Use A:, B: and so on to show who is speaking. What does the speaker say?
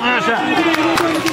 A: 啊是。